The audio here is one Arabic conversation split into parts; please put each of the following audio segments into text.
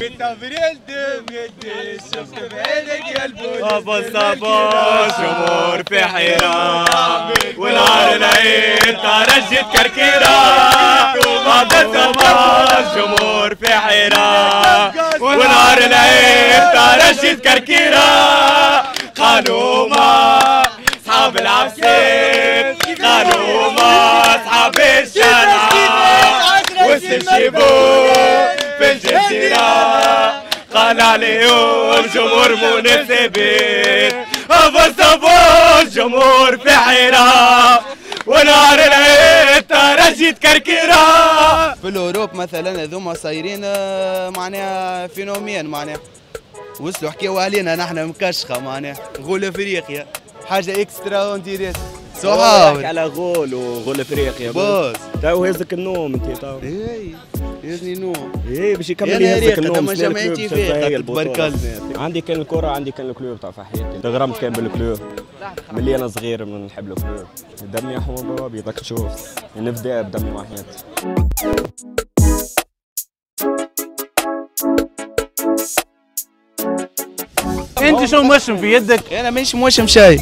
بتفريل دميتي شفت بعينك يا البوليس. أبو صباح جمهور في حيرة ونهار العيد ترجت كركيرة أبو صباح جمهور في حيرة ونهار العيد ترجت كركيرة خانومة أصحاب العفسين خانومة قال عليهم جمهور مناسبين ابو صبور جمهور في حيرة ونهار العيد ترجت كركيرة. في الأوروب مثلا هذوما صايرين آه، معناها فينومين معناها. وصلوا حكيوا علينا نحن مكشخة معناها. غول أفريقيا. حاجة إكسترا تحكي صحاب على غول وغول أفريقيا. بوس تو هزك النوم انت تو. اي يزني نوم. إيه باش يكمل يهزك ريقة، النوم جمعيتي البطولة. تبارك عندي كان الكرة عندي كان الكلوب تاع في حياتي تغرمت كان بالكلوب. ملي أنا صغير من نحب الكلوب. دمي احمر بابي بدك تشوف. نبدأ بدمي وحياتي انت شو موشم في يدك؟ أنا مانيش موشم شيء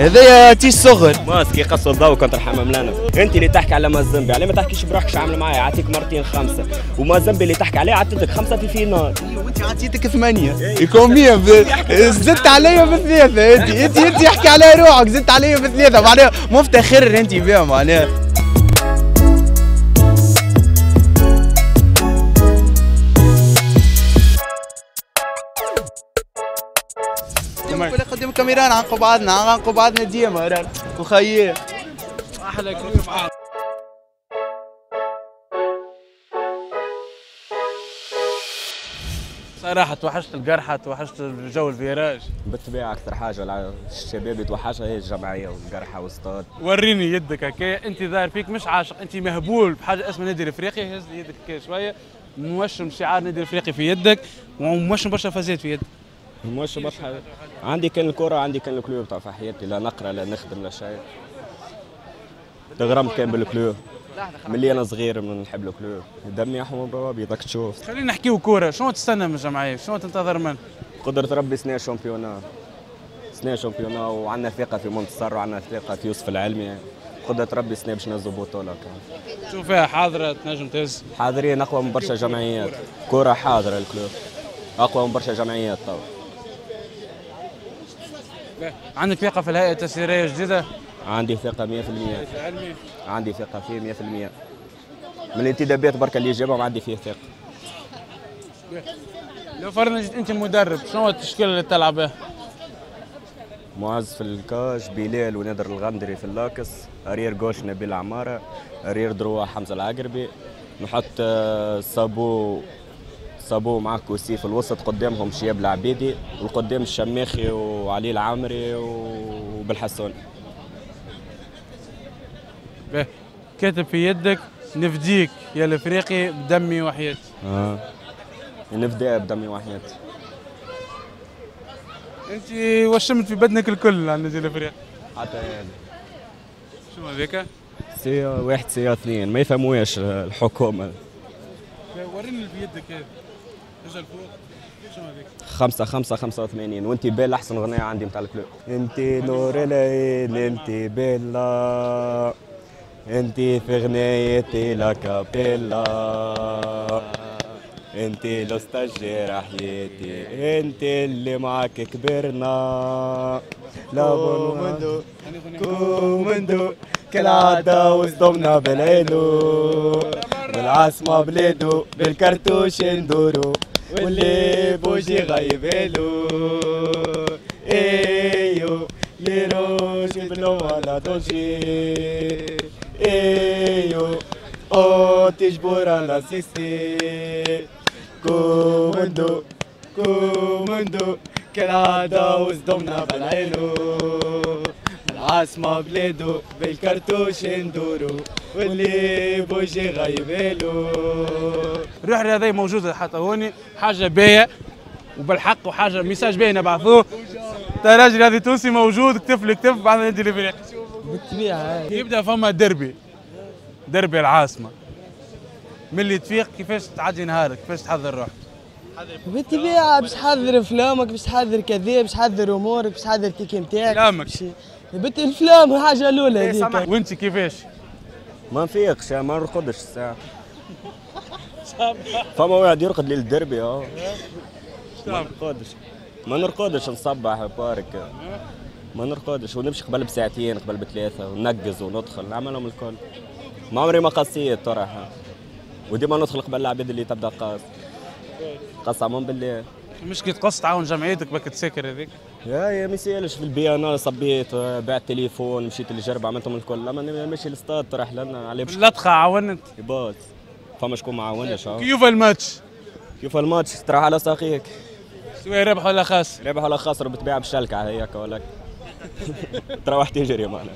هذايا تيس صغر ماسكي قصوا الضوء كنت الحمام لنا انت اللي تحكي على مازمبي عليه ما تحكيش بروحك شو عامله معايا. عطيك مرتين خمسة. ومازمبي اللي تحكي عليه عطيتك خمسة في فينال. وانت عطيتك ثمانية. يكون مية ب- زدت عليا بثلاثة. انت انت انت احكي على روحك. زدت عليا بثلاثة. معناها مفتخر انت بها معناها. ديما كل قدام كاميرا نعنقوا بعضنا نعنقوا بعضنا ديما وخيي أحلى كلوب صراحة توحشت القرحة توحشت جو الفيراج. بالطبيعه أكثر حاجة الع- الشباب يتوحشها هي الجمعية والقرحة والصطاد. وريني يدك هكا أنت ظاهر فيك مش عاشق أنت مهبول بحاجة اسمها نادي الإفريقي هز لي يدك هكا شوية موشم شعار نادي الافريقي في يدك وموشم برشا فازات في يدك. مش برشا عندي كان الكرة عندي كان ال club تاع في حياتي لا نقرأ لا نخدم لا شيء. تغرمت كان بال club ملي أنا صغير من نحب ال club دمي احمر بابي بدك تشوف. خلينا نحكيو كورة. شنو تستنى من الجمعية شنو تنتظر منه قدرة ربي سنة championnat. سنة championnat وعندنا ثقة في منتصر وعندنا ثقة في يوسف العلمي. قدرة ربي سنة باش نهزوا بطولة. شوف فيها؟ حاضرة؟ تنجم تهز؟ حاضرين أقوى من برشا جمعيات. كرة حاضرة ال club أقوى من برشا جمعيات تو عندك ثقة في الهيئة التسييرية الجديدة؟ عندي ثقة 100% علمي عندي ثقة فيه 100% من الانتدابات بركة اللي جابهم عندي فيه ثقة. لو فرضنا جيت انت مدرب شنو هو التشكيلة اللي تلعب بها؟ معز في ال cage بلال ونادر الغندري في ال axe arrière gauche نبيل عمارة أرير دروا حمزة العقربي. نحط آه، صابو صابو مع كوسي في الوسط قدامهم شياب العبيدي والقدام الشماخي وعلي العامري وبالحسون به. كاتب في يدك نفديك. يا الإفريقي بدمي وحياتي آه. نبدا بدمي وحياتي أنت وشمت في بدنك الكل على النادي الإفريقي. حتى يعني شنو هذيك؟ سي واحد سي اثنين. ما يفهموش الحكومة. وريني اللي في يدك هذا. أجل فوق؟ خمسة خمسة خمسة وثمانين. وانت بيل أحسن أغنية عندي متاع الكلوب. انت نور العين انت بيلا. انت في غنايتي لا كابيلا انت لو ستاجير حياتي انت اللي معك كبرنا. لا كومندو. كالعادة وصدمنا بالعيلو بالعاصمة بلادو بالكرتوش ندورو. واللي بوجي غيبالو إيو ليروش بلو على دوجي. إيو أو تجبر على سيسي. كومندو كومندو كالعادة وصدمنا بالعيلو العاصمة بلادو بالكرتوش ندورو واللي بوجي غيبالو الروح الرياضية موجودة حتى هوني حاجة باهية وبالحق وحاجة ميساج باهي نبعثوه. تا راجل هذا تونسي موجود كتف لكتف بعد النادي الافريقي بالطبيعة يبدأ فما ديربي ديربي العاصمة. من اللي تفيق؟ كيفاش تعدي نهارك؟ كيفاش تحضر روحك؟ بالطبيعة باش تحضر أفلامك باش تحضر كذا باش تحضر أمورك باش تحضر التيكي نتاعك. بت الافلام حاجة الأولى هذيك. وانت كيفاش؟ ما نفيقش ما نرقدش الساعة. فما واحد يرقد ليل الدربي آه. ما نرقدش. ما نرقدش نصبح بارك. ما نرقدش ونمشي قبل بساعتين قبل بثلاثة وننقز وندخل. نعملهم الكل. ما عمري ما قصيت صراحة. وديما ندخل قبل العباد اللي تبدأ قاص. قسما بالله مش كي تقص تعاون جمعيتك باك تسكر هذيك؟ يا يا ما يسألش في البي أنا صبيت بعت تليفون مشيت للجرب عملتهم الكل. لما ماشي الاستاد طرح لنا باش اللطخة عاونت. يباط فما شكون ما عاونش كيف الماتش؟ كيف الماتش؟ تروح على ساقيك. سواء ربح ولا خاس ربح ولا خسر بتبيع بالشلكة هيك ولا. تروح تجري معنا.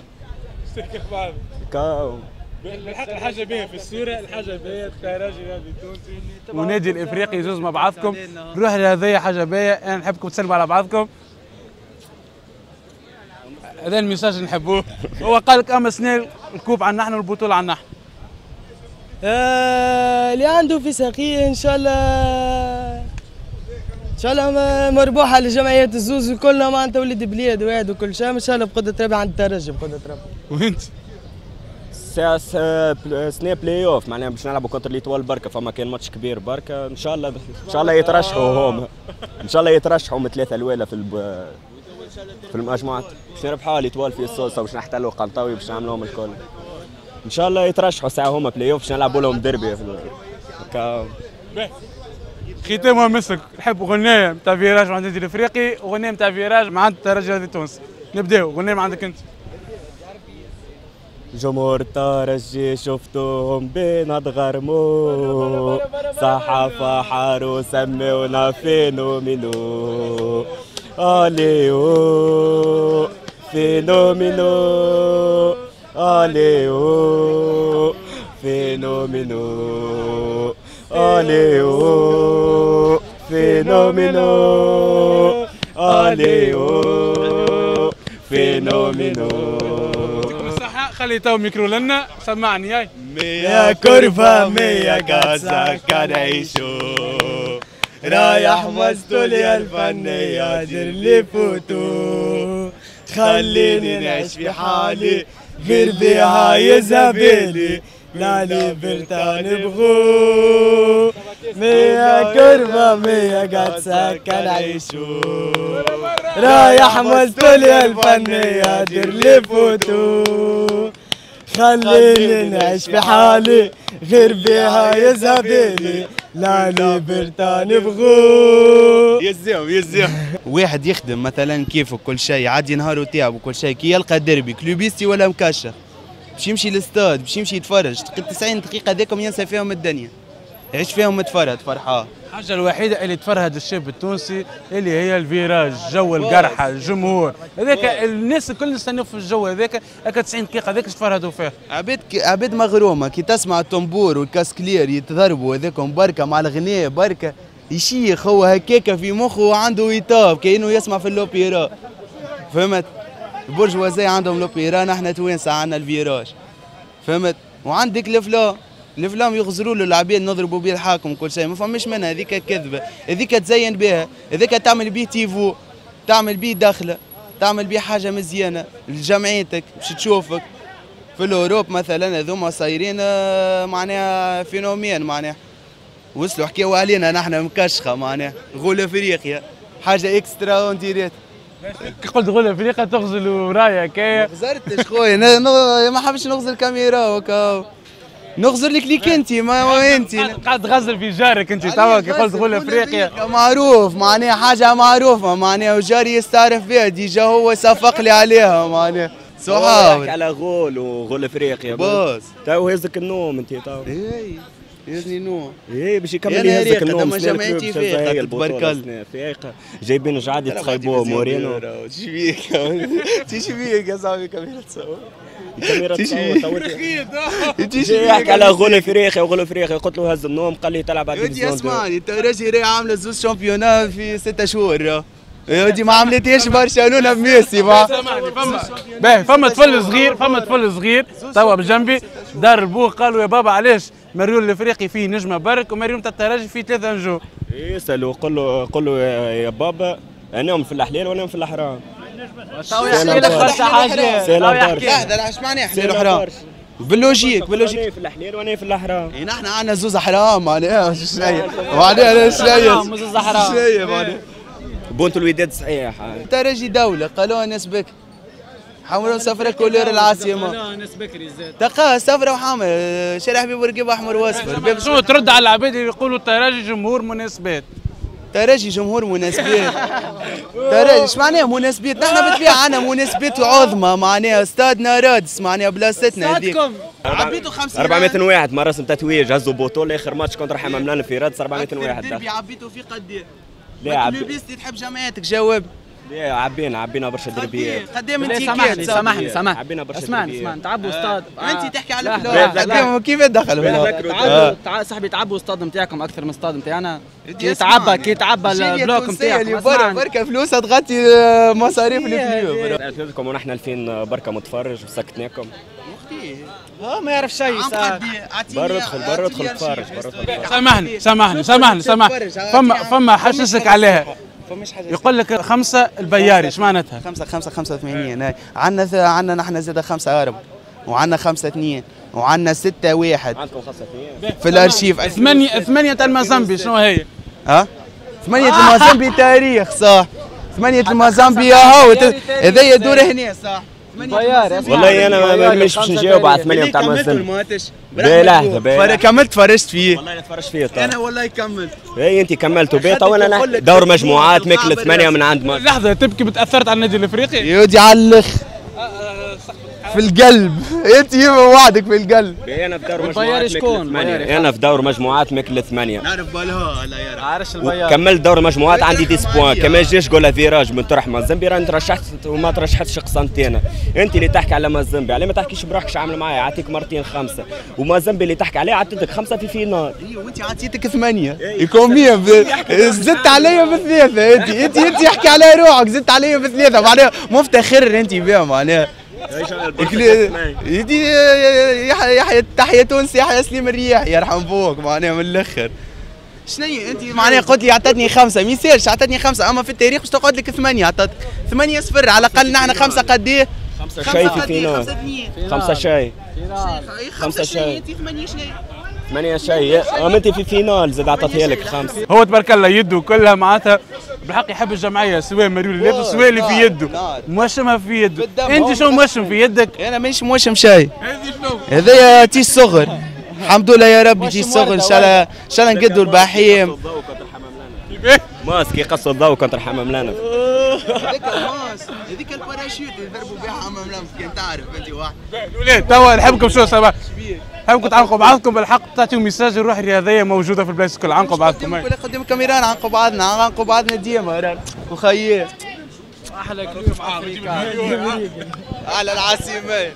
كاو. بالحق الحاجة باهية في الصورة الحاجة باهية راجل هذه تونسي. ونادي الإفريقي زوز مع بعضكم. روح هذه حاجة باهية أنا نحبكم تسلموا على بعضكم. هذا الميساج اللي نحبوه. هو قال لك اما سنين الكوب عن نحن والبطولة عن نحن آه، اللي عنده في ساقية إن شاء الله إن شاء الله م- مربوحة لجمعيات الزوز وكلنا معناتها ولد بلاد واحد وكل شيء إن شاء الله بقدرة ربي عند الترجي بقدرة ربي وأنت؟ ساعة سنة بلاي اوف معناها باش نلعبوا contre L'Étoile بركة فما كان ماتش كبير. بركة إن شاء الله إن شاء الله يترشحوا هم. إن شاء الله يترشحوا من ثلاثة الأولى في الب... في المجموعات. باش نربحوا L'Étoile في الصوصة باش نحتلوا قنطاوي باش نعملوهم الكل. إن شاء الله يترشحوا ساعة هما بلاي اوف باش نلعبوا لهم ديربي في ال- ختامها مسك نحب اغنية نتاع virage مع النادي الإفريقي واغنية نتاع virage مع الترجي تونس. نبدأو. من عندك أنت. جمهور الترجي شفتوهم بينا تغرموا صحافة حاروا سمونا فينومينو آليو. فينومينو آليو. فينومينو آليو. فينومينو آليو. فينومينو خلي تو ميكرو لنا. سمعني ياي مية كرفة مية قاسة كان عيشو رايح مستولي الفنية دير لي فوتو خليني نعيش في حالي غير بيها يزابيلي لا لي بغو. مية كرفة مية قاسة كان عيشو رايح مستولي الفنية دير لي فوتو. خليني نعيش في حالي غير بيها يا زبيلي لا لي برتان بغو يزيهم يزيهم. واحد يخدم مثلا كيف كل شيء عادي نهار تعب وكل شيء. كي يلقى دربي كلوبيستي ولا مكشخ باش يمشي للاستاد باش يمشي يتفرج. 90 دقيقة ذاكم ينسى فيهم الدنيا. يعيش فيهم متفرهد فرحان الحاجة الوحيدة اللي تفرهد الشاب التونسي اللي هي ال virage جو القرحة الجمهور. هذاك الناس الكل نستنوا في الجو هذاك هكا 90 دقيقة هذاك تفرهدوا فيه. عبيد كي عبيد مغرومة كي تسمع الطنبور وال caisse claire يتضربوا هذاكم بركة مع الغناء بركة يشيخ هو هكاكا في مخه وعنده ويطاب كأنه يسمع في الاوبيرا فهمت؟ البرجوازية عندهم الاوبيرا نحن توانسة عندنا ال virage. فهمت؟ وعندك الافلام الأفلام يغزروا له العباد نضربوا بيه الحاكم وكل شيء. ما فماش منها. هذيك كذبة. هذيك تزين بها. هذيك تعمل بيه تيفو. تعمل بيه دخلة. تعمل بيه حاجة مزيانة. لجمعيتك. باش تشوفك. في ال Europe مثلا هذوما صايرين آه، معناها phénomène معناها. وصلوا حكاوا علينا نحن مكشخة معناها. غول أفريقيا. حاجة اكسترا اونديريت كي قلت غول أفريقيا تغزل ورايا كايا غزرتش خويا. ما حبش نغزر الكاميرا وكا. نغزر لك ليك انت ما ما انت قاعد تغزل في جارك انت توا كي قلت غول أفريقيا. معروف معناها حاجة معروفة معناها وجاري يستعرف بها ديجا هو صفق لي عليها معناها. صحاب على غول وغول أفريقيا باص تو هزك النوم انت تو. اي يزني نو إيه باش يكمل يهزك يقة، النوم جمعيتي هي تبارك الله. جايبين جعاد يتخيبوه مورينو. تشبيك تشبيك يا صاحبي كاميرا تصور. الكاميرا تصور يحكي على غول افريقيا وغول افريقيا قلت له هز النوم قال لي تلعب على دو. أسمعني. انت راجل راهي عاملة زوز شامبيونات في ستة شهور. ودي ما عملتهاش برشلونه بميسي ما سامحني فما باهي فما طفل صغير فما طفل صغير توا بجنبي دار البوه قالوا يا بابا علاش؟ مريول الإفريقي فيه نجمة برك ومريول تاع الترجي فيه ثلاثة نجوم. يسألوا قل له قل له يا بابا انهم في الحلال ولا في الحرام تو يحكي لك برشا. حاجات سهلة تو يحكي برشا. لا ده إيش معناه حلال وحرام بال logique بال logique. أنا في الحلال وأنا في الحرام إيه نحن عندنا زوز حرام معناها شنيا معناها شنيا حرام وزوز حرام. شنيا معناها. بونت الوداد صحيح. ترجي دولة قالوا الناس بك حمراء وصفراء couleur العاصمة. ناس بكري زاد. تلقاها صفراء وحمر شارع حبيب بورقيبة احمر واصفر بيب- شنو ترد على العباد اللي يقولوا الترجي جمهور مناسبات؟ ترجي جمهور مناسبات. ترجي إيش معناها مناسبات؟ نحن بالطبيعة عندنا مناسبات عظمى. معناها استادنا رادس معناها بلاصتنا هذيك. عبيتوا 50 400 واحد ما رسم تتويج هزوا بطولة آخر ماتش contre حمام في رادس 400 واحد. عبيتوا فيه قد إيه؟ لا عبي لوبيستي تحب جماعتك جاوب لا عبينا عبينا برشا دربيات. قد من بالله ticket سامحني سامحني سامحني. عبينا برشا اسمعني. اسمعني. تعبوا استاد انت تحكي على فلوس إيه كيف دخل تعبوا تع- صاحبي تعبوا الاستاد نتاعكم أكثر من الاستاد نتاعنا كي يتعبى كي يتعبى ال bloc نتاعكم بركة فلوسها تغطي آه، مصاريف اعتذركم ونحن الفين بركة متفرج وسكتناكم. آه ما يعرف شيء برا ادخل برا ادخل تفرج برا. سامحني سامحني سامحني سامحني. فما فما حششك عليها. يقول لك خمسه البياري إيش معناتها؟ خمسة خمسة خمسة وثمانين عندنا ث- عندنا نحن زاد خمسة أربعة وعندنا خمسة اثنين وعندنا ستة واحد. عندكم خمسة اثنين. في الأرشيف ثمانية ثمانية تاع المازامبي شنو هي؟ ها؟ ثمانية المازامبي تاريخ صح. ثمانية المازامبي هاو هذا يدور هنا صح. والله أنا مش باش نجاوب على ثمانية بتاع مازن باهي لحظة باهي. كملت فرجت فيه. والله لا تفرج فيه طبعا أنا والله كملت. اي انت وأنا تقول نحكي لك دور مجموعات مكل ثمانية من عند مازن لحظة تبكي بتأثرت على النادي الإفريقي؟ يودي على الأخ. في القلب. انت وعدك في القلب. أنا في دور مجموعات شكون؟ ثمانية. أنا في دور مجموعات مكل ثمانية. نعرف بالها لا يا عارش البيار كملت دور المجموعات عندي ديس بوان كما جيش قولها فيراج من طرح مازنبي راني ترشحت وما ترشحتش قسنتين انت اللي تحكي على مازنبي عليه ما تحكيش بروحك شو عامل معايا. عطيك مرتين خمسة. ومازنبي اللي تحكي عليه عطيتك خمسة في فينال. أيوه وانت عطيتك ثمانية. يكون مية ب- زدت عليا بثلاثة انت انت انت احكي على روحك زدت عليا بثلاثة معناها مفتخر انت بها معناها. يدي يحيى تحية تونس يحيى سليم الرياح يرحم بوك معناها من الأخر. شنو أنت معناها قلت لي عطتني خمسة ما يسالش عطتني خمسة. أما في التاريخ باش تقعد لك ثمانية عطتك ثمانية صفر على الأقل نحن خمسة قد إيه خمسة شاي في فينال خمسة شاي. خمسة شاي خمسه ثمانية شاي. ثمانية شيء. عملتي في فينال زاد عطاتها لك خمس. هو تبارك الله يده كلها معناتها بالحق يحب الجمعية سواء مريول اللي سواء اللي في يده. موشمها في يده. أنت شو موشم. في يدك؟ أنا مانيش موشم شيء هذايا تي الصغر. الحمد لله يا ربي تي الصغر. إن شاء الله إن شاء الله نقدوا البحيم ماسك يقصوا الضوء كونتر حمام لنا. هذيك الماس هذيك الباراشوت يضربوا بها حمام لمس كنت تعرف انت واحد. الاولاد توا نحبكم شو سبا نحبكم تعانقوا بعضكم بالحق تعطيوا ميساج الروح الرياضيه موجودة في البلايص الكل عنقوا بعضكم. قدام الكاميرا نعنقوا بعضنا نعنقوا بعضنا ديما. وخيي أحلى كلوب في افريقيا على العاصمة.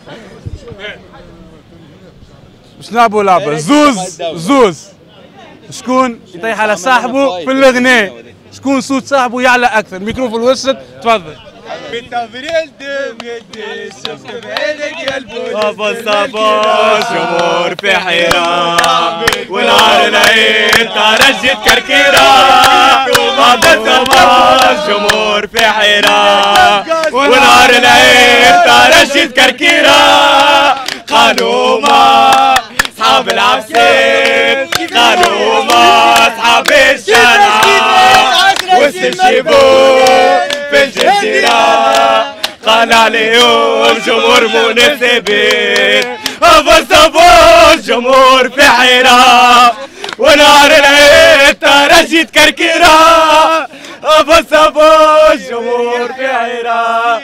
باش نلعبوا لعبة. زوز زوز. شكون؟ يطيح على صاحبه في الاغنيه شكون صوت صاحبه يعلى أكثر. ميكرو في الوسط تفضل. بالتفريل دميتي شفت بعينك يا البوليس في حيرة ونهار العيد ترجت كركيرة ابو صباح جمهور في حيرة ونهار العيد ترجت كركيرة خانومة اصحاب العفسيت خانومة واستشيبوا في الجزيرة. قال عليهم جمهور مناسبين ابو صبور جمهور في حيرة ونهار العيد ترجت كركيرة. ابو صبور جمهور في حيرة